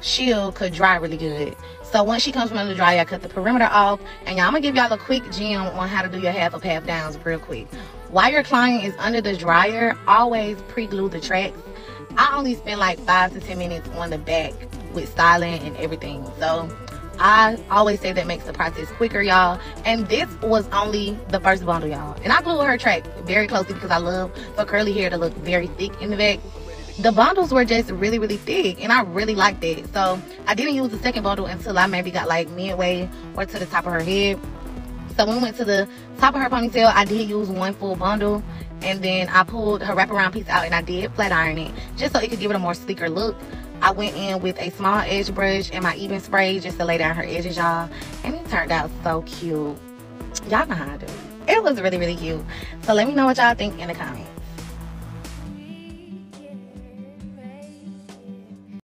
shield could dry really good. So once she comes from the dryer, I cut the perimeter off. And y'all, I'm gonna give y'all a quick gem on how to do your half up, half downs real quick. While your client is under the dryer, always pre-glue the tracks. I only spend like five to 10 minutes on the back with styling and everything. So I always say that makes the process quicker, y'all. And this was only the first bundle, y'all. And I glue her track very closely because I love for curly hair to look very thick in the back. The bundles were just really, really thick, and I really liked it. So I didn't use the second bundle until I maybe got like midway or to the top of her head. So when we went to the top of her ponytail, I did use one full bundle. And then I pulled her wraparound piece out and I did flat iron it just so it could give it a more sleeker look. I went in with a small edge brush and my Ebin spray just to lay down her edges, y'all. And it turned out so cute. Y'all know how I do. It was really, really cute. So let me know what y'all think in the comments.